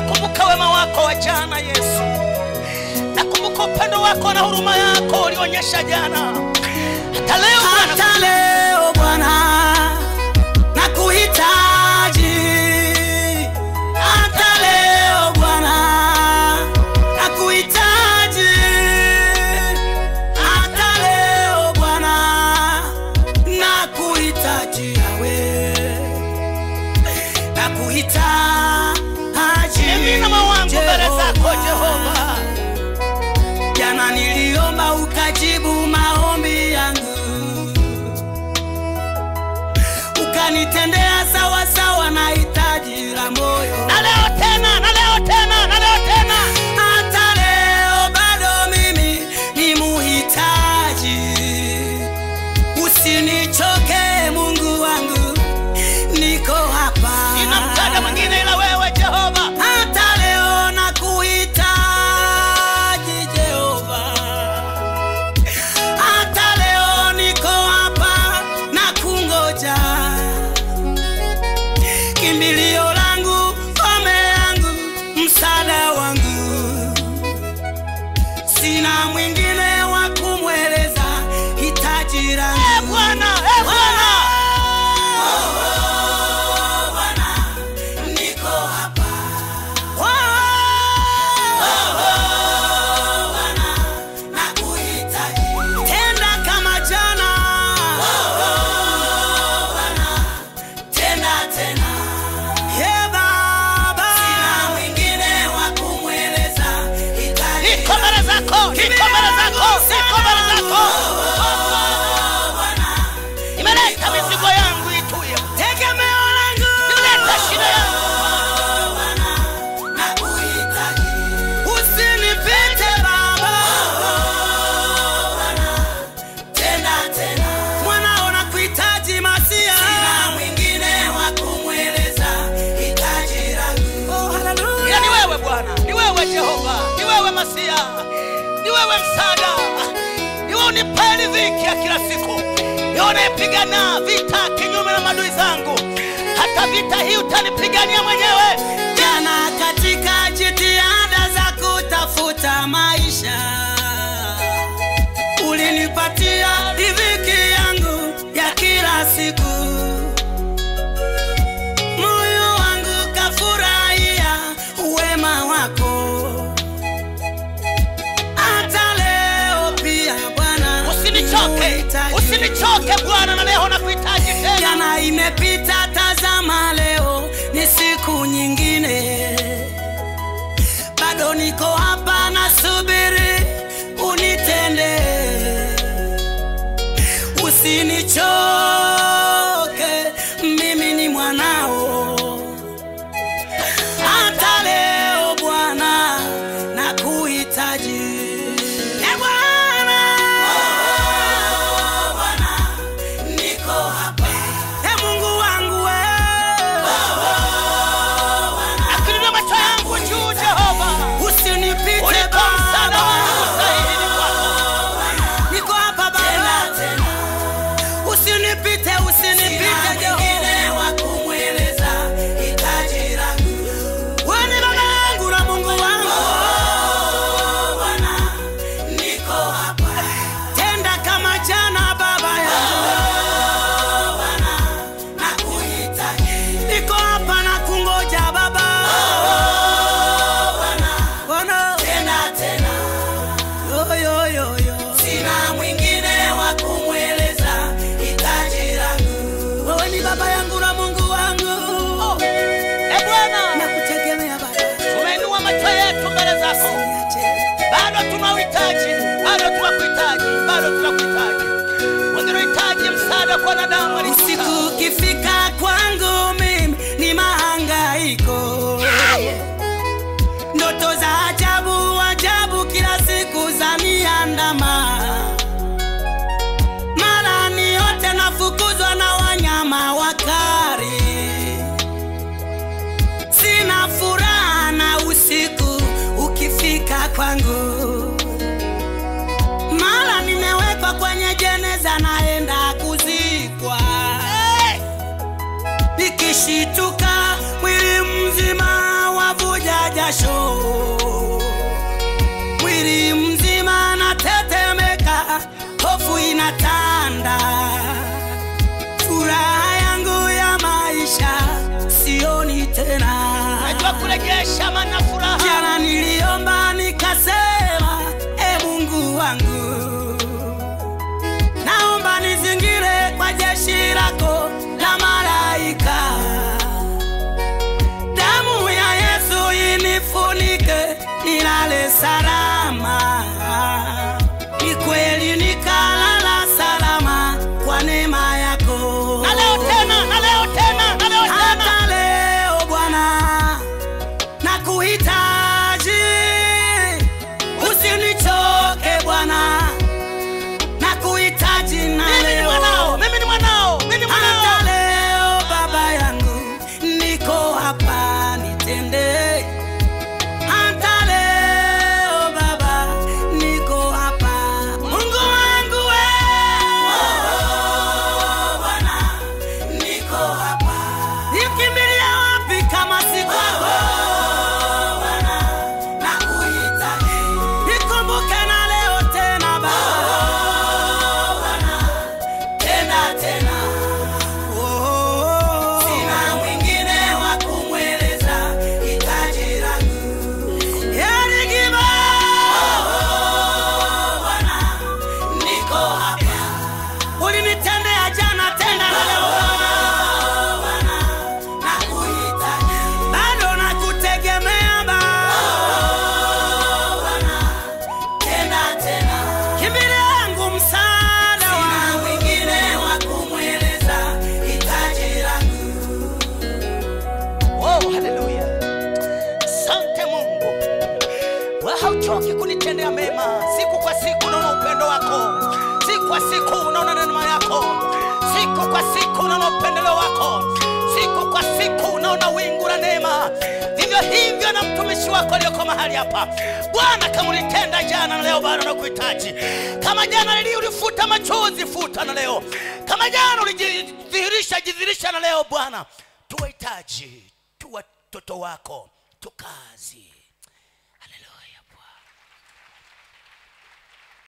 nakumbuka wema wako wa jana Yesu, nakumbuka upendo wako na huruma yako ulionyesha jana, hata leo hata leo Bwana hata leo Bwana nakuhitaji, nakuhitaji yawe nakuhitaji Mimina mawangu mbele zako Jehova, Jana niliomba ukajibu maombi yangu, ukanitendea sawa sawa na hitaji la moyo. na leo tena, na leo tena, na leo tena. Hata leo bado mimi ni muhitaji, usinichoke Mungu wangu, ni wewe msaada, ni wewe unipaye riziki ya kila siku, iwe unaipigana vita kinyume na madui zangu. Hata vita hii utanipigania mwenyewe. Jana katika jitihada za kutafuta maisha Usinichoke, usinichoke Bwana, na leo nakuhitaji tena. Jana imepita, tazama leo ni siku nyingine, bado niko hapa na subiri unitende, usinichoke, bado tuna uhitaji, bado tunakuhitaji, bado tunakuhitaji. Wengine unahitaji msaada kwa wanadamu. Usiku ukifika kwangu. Mara nimewekwa kwenye jeneza naenda kuzikwa. Nikishituka mwili mzima wavuja jasho, mwili mzima natetemeka, hofu inatanda, furaha yangu ya maisha sioni tena. najua kurejesha maana furaha. Jana niliomba nikasema, e Mungu wangu, naomba nizingire kwa jeshi lako la malaika, damu ya Yesu inifunike, nilale salama. Kwa siku unaona neema yako. Siku kwa siku unaona upendeleo wako. Siku kwa siku unaona wingu la neema. Vivyo hivyo na mtumishi wako aliyoko mahali hapa. Bwana kama ulitenda jana na leo bado nakuhitaji. Kama jana lili ulifuta machozi futa na leo. Kama jana ulijidhihirisha jidhihirisha na leo bwana tuwahitaji tu watoto wako tukazi